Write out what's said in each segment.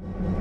you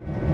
you